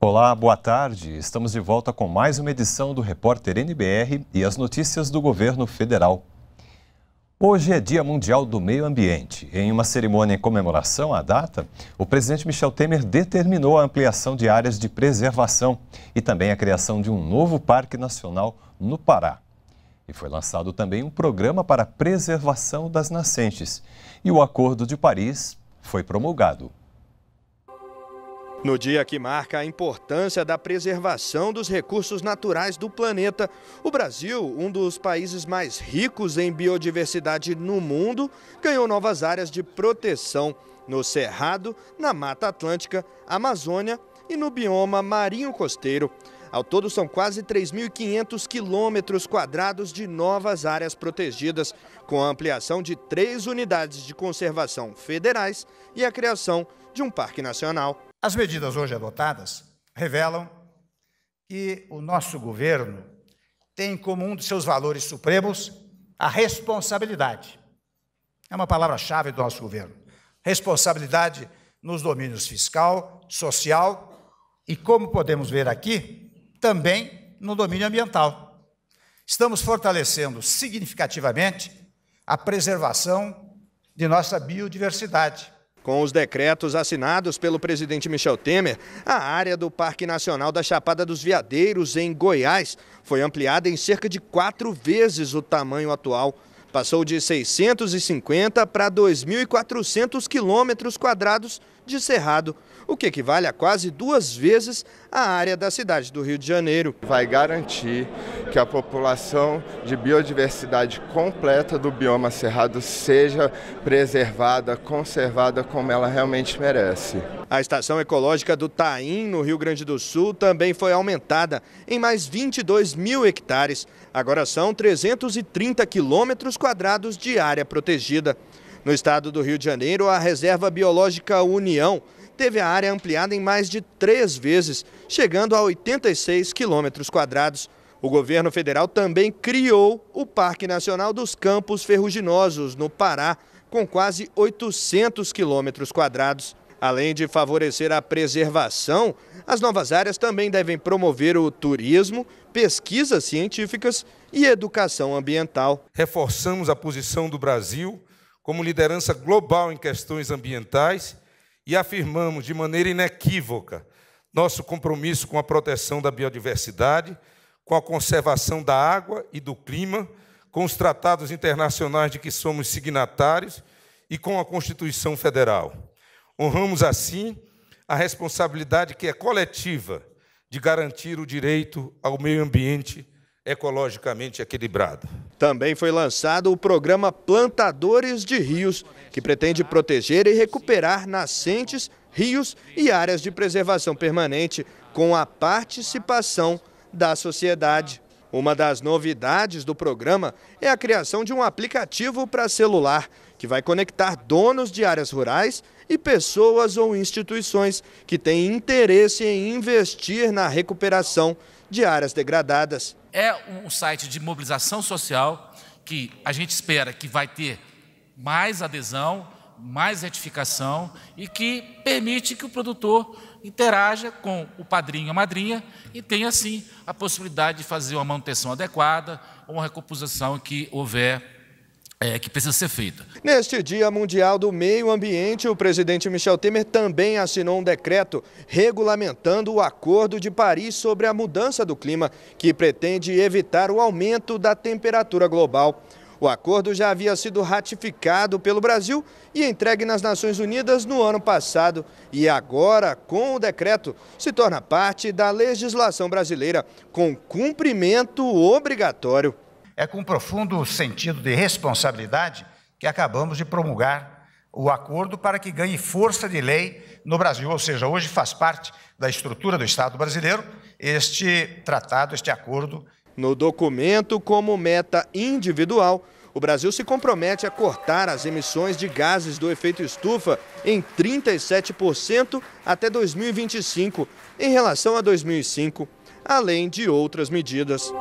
Olá, boa tarde. Estamos de volta com mais uma edição do Repórter NBR e as notícias do governo federal. Hoje é Dia Mundial do Meio Ambiente. Em uma cerimônia em comemoração à data, o presidente Michel Temer determinou a ampliação de áreas de preservação e também a criação de um novo Parque Nacional no Pará. E foi lançado também um programa para a preservação das nascentes. E o Acordo de Paris foi promulgado. No dia que marca a importância da preservação dos recursos naturais do planeta, o Brasil, um dos países mais ricos em biodiversidade no mundo, ganhou novas áreas de proteção no Cerrado, na Mata Atlântica, Amazônia e no bioma marinho costeiro. Ao todo, são quase 3.500 quilômetros quadrados de novas áreas protegidas, com a ampliação de três unidades de conservação federais e a criação de um parque nacional. As medidas hoje adotadas revelam que o nosso governo tem como um de seus valores supremos a responsabilidade. É uma palavra-chave do nosso governo. Responsabilidade nos domínios fiscal, social e, como podemos ver aqui, também no domínio ambiental. Estamos fortalecendo significativamente a preservação de nossa biodiversidade com os decretos assinados pelo presidente Michel Temer, a área do Parque Nacional da Chapada dos Veadeiros, em Goiás, foi ampliada em cerca de quatro vezes o tamanho atual. Passou de 650 para 2.400 quilômetros quadrados de cerrado, o que equivale a quase duas vezes a área da cidade do Rio de Janeiro. Vai garantir que a população de biodiversidade completa do bioma cerrado seja preservada, conservada como ela realmente merece. A estação ecológica do Taim, no Rio Grande do Sul, também foi aumentada em mais 22 mil hectares. Agora são 330 quilômetros quadrados de área protegida. No estado do Rio de Janeiro, a Reserva Biológica União teve a área ampliada em mais de três vezes, chegando a 86 quilômetros quadrados. O governo federal também criou o Parque Nacional dos Campos Ferruginosos, no Pará, com quase 800 quilômetros quadrados. Além de favorecer a preservação, as novas áreas também devem promover o turismo, pesquisas científicas e educação ambiental. Reforçamos a posição do Brasil como liderança global em questões ambientais e afirmamos de maneira inequívoca nosso compromisso com a proteção da biodiversidade, com a conservação da água e do clima, com os tratados internacionais de que somos signatários e com a Constituição Federal. Honramos, assim, a responsabilidade que é coletiva de garantir o direito ao meio ambiente ecologicamente equilibrado. Também foi lançado o programa Plantadores de Rios, que pretende proteger e recuperar nascentes, rios e áreas de preservação permanente com a participação da sociedade. Uma das novidades do programa é a criação de um aplicativo para celular que vai conectar donos de áreas rurais e pessoas ou instituições que têm interesse em investir na recuperação de áreas degradadas. É um site de mobilização social que a gente espera que vai ter mais adesão, mais retificação e que permite que o produtor interaja com o padrinho, a madrinha e tenha assim a possibilidade de fazer uma manutenção adequada ou uma recomposição que houver é, que precisa ser feita. Neste Dia Mundial do Meio Ambiente, o presidente Michel Temer também assinou um decreto regulamentando o Acordo de Paris sobre a mudança do clima, que pretende evitar o aumento da temperatura global. O acordo já havia sido ratificado pelo Brasil e entregue nas Nações Unidas no ano passado. E agora, com o decreto, se torna parte da legislação brasileira, com cumprimento obrigatório. É com profundo sentido de responsabilidade que acabamos de promulgar o acordo para que ganhe força de lei no Brasil, ou seja, hoje faz parte da estrutura do Estado brasileiro este tratado, este acordo. No documento, como meta individual, o Brasil se compromete a cortar as emissões de gases do efeito estufa em 37% até 2025, em relação a 2005, além de outras medidas.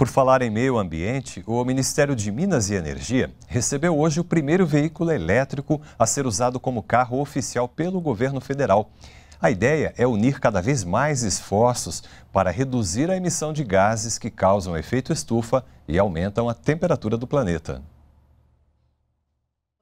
Por falar em meio ambiente, o Ministério de Minas e Energia recebeu hoje o primeiro veículo elétrico a ser usado como carro oficial pelo governo federal. A ideia é unir cada vez mais esforços para reduzir a emissão de gases que causam efeito estufa e aumentam a temperatura do planeta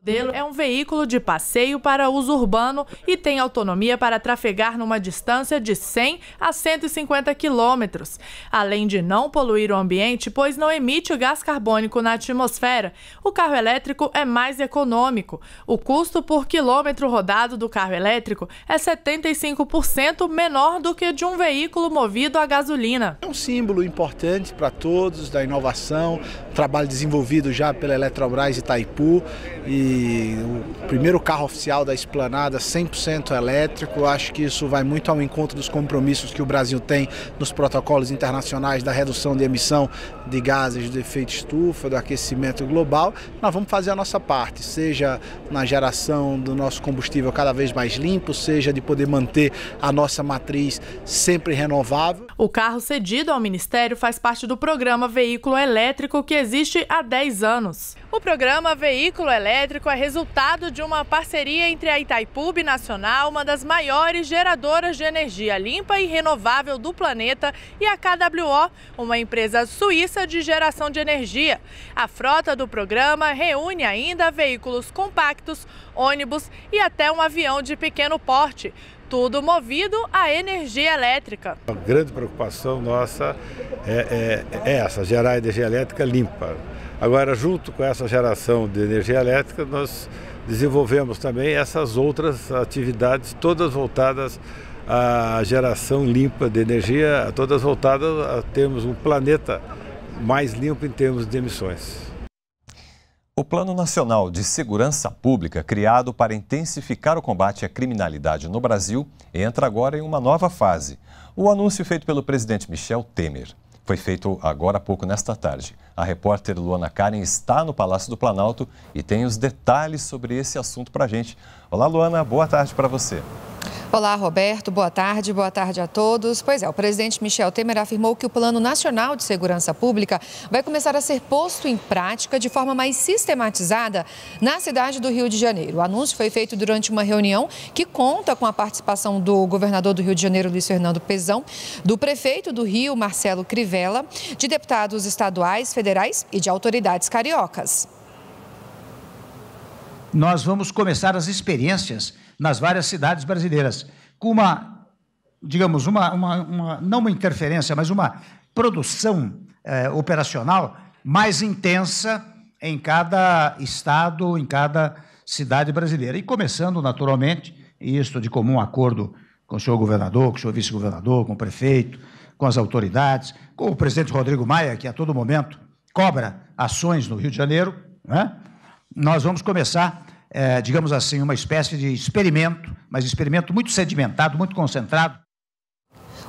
modelo é um veículo de passeio para uso urbano e tem autonomia para trafegar numa distância de 100 a 150 quilômetros. Além de não poluir o ambiente, pois não emite gás carbônico na atmosfera, o carro elétrico é mais econômico. O custo por quilômetro rodado do carro elétrico é 75% menor do que de um veículo movido a gasolina. É um símbolo importante para todos da inovação, trabalho desenvolvido já pela Eletrobras Itaipu e o primeiro carro oficial da esplanada 100% elétrico. Acho que isso vai muito ao encontro dos compromissos que o Brasil tem nos protocolos internacionais da redução de emissão de gases de efeito estufa, do aquecimento global. Nós vamos fazer a nossa parte, seja na geração do nosso combustível cada vez mais limpo, seja de poder manter a nossa matriz sempre renovável. O carro cedido ao Ministério faz parte do programa Veículo Elétrico que existe há 10 anos. O programa Veículo Elétrico é resultado de uma parceria entre a Itaipu Nacional, uma das maiores geradoras de energia limpa e renovável do planeta, e a KWO, uma empresa suíça de geração de energia. A frota do programa reúne ainda veículos compactos, ônibus e até um avião de pequeno porte tudo movido a energia elétrica. A grande preocupação nossa é, é, é essa, gerar energia elétrica limpa. Agora, junto com essa geração de energia elétrica, nós desenvolvemos também essas outras atividades, todas voltadas à geração limpa de energia, todas voltadas a termos um planeta mais limpo em termos de emissões. O Plano Nacional de Segurança Pública, criado para intensificar o combate à criminalidade no Brasil, entra agora em uma nova fase. O anúncio feito pelo presidente Michel Temer foi feito agora há pouco nesta tarde. A repórter Luana Karen está no Palácio do Planalto e tem os detalhes sobre esse assunto para a gente. Olá, Luana, boa tarde para você. Olá, Roberto. Boa tarde. Boa tarde a todos. Pois é, o presidente Michel Temer afirmou que o Plano Nacional de Segurança Pública vai começar a ser posto em prática de forma mais sistematizada na cidade do Rio de Janeiro. O anúncio foi feito durante uma reunião que conta com a participação do governador do Rio de Janeiro, Luiz Fernando Pezão, do prefeito do Rio, Marcelo Crivella, de deputados estaduais, federais e de autoridades cariocas. Nós vamos começar as experiências nas várias cidades brasileiras, com uma, digamos, uma, uma, uma não uma interferência, mas uma produção eh, operacional mais intensa em cada estado, em cada cidade brasileira. E começando, naturalmente, isto de comum acordo com o senhor governador, com o senhor vice-governador, com o prefeito, com as autoridades, com o presidente Rodrigo Maia, que a todo momento cobra ações no Rio de Janeiro, né? Nós vamos começar é, digamos assim, uma espécie de experimento, mas experimento muito sedimentado, muito concentrado,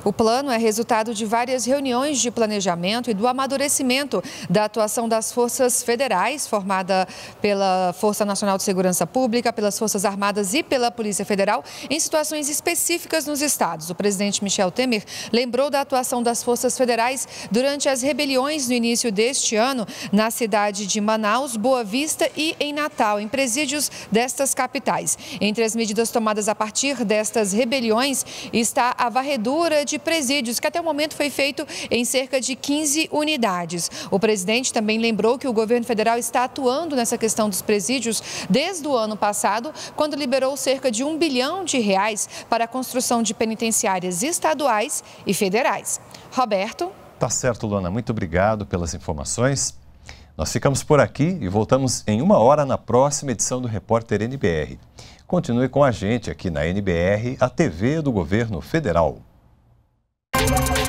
o plano é resultado de várias reuniões de planejamento e do amadurecimento da atuação das forças federais, formada pela Força Nacional de Segurança Pública, pelas Forças Armadas e pela Polícia Federal, em situações específicas nos estados. O presidente Michel Temer lembrou da atuação das forças federais durante as rebeliões no início deste ano na cidade de Manaus, Boa Vista e em Natal, em presídios destas capitais. Entre as medidas tomadas a partir destas rebeliões está a varredura de presídios, que até o momento foi feito em cerca de 15 unidades. O presidente também lembrou que o governo federal está atuando nessa questão dos presídios desde o ano passado, quando liberou cerca de um bilhão de reais para a construção de penitenciárias estaduais e federais. Roberto. Tá certo, Luana. Muito obrigado pelas informações. Nós ficamos por aqui e voltamos em uma hora na próxima edição do Repórter NBR. Continue com a gente aqui na NBR, a TV do Governo Federal. Thank you.